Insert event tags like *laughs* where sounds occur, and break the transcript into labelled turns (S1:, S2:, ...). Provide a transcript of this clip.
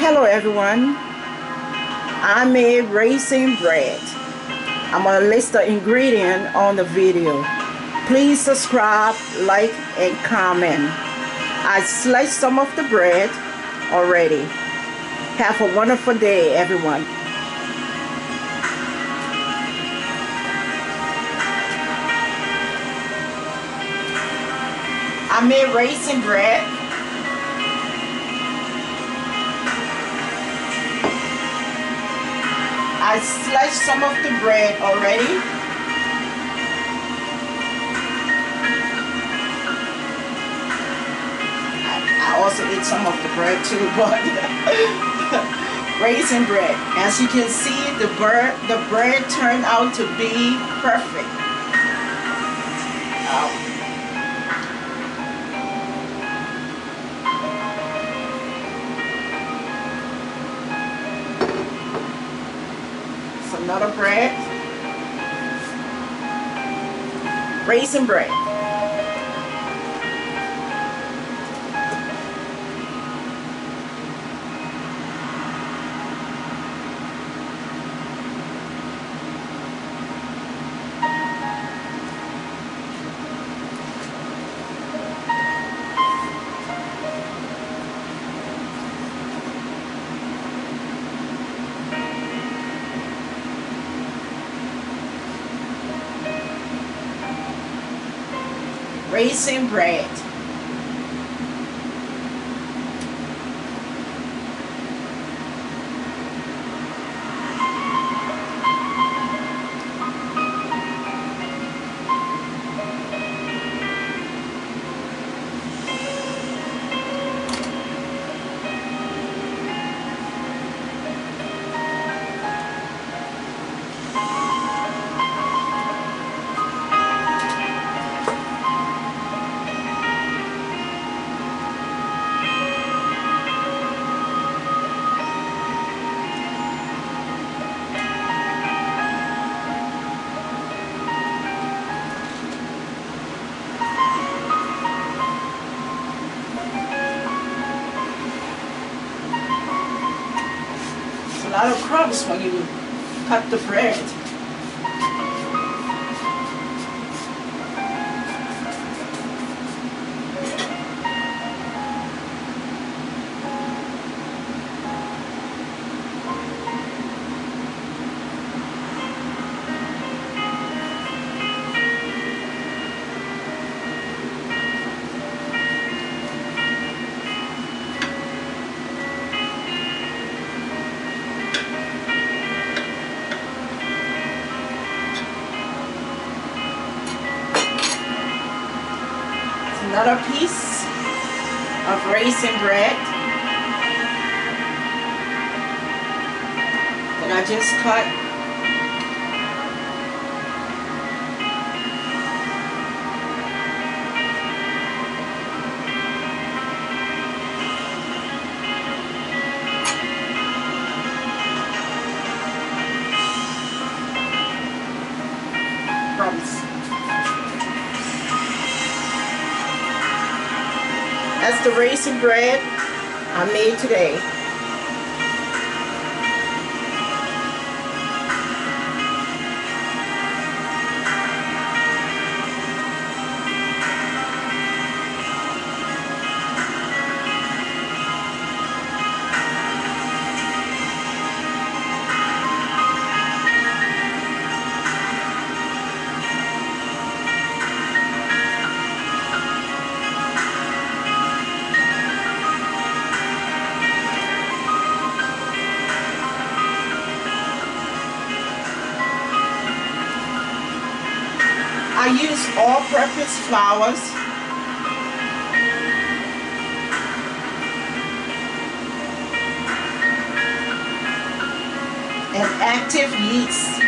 S1: Hello everyone. I made raisin bread. I'm gonna list the ingredient on the video. Please subscribe, like, and comment. I sliced some of the bread already. Have a wonderful day, everyone. I made raisin bread. I sliced some of the bread already. I, I also ate some of the bread too, *laughs* but *laughs* raisin bread. As you can see, the bread the bread turned out to be perfect. Um, another bread. Raisin bread. Raisin bread. Lot of crumbs when you cut the bread. Another piece of raisin bread that I just cut. That's the raisin bread I made today. I use all-purpose flours. And active yeast.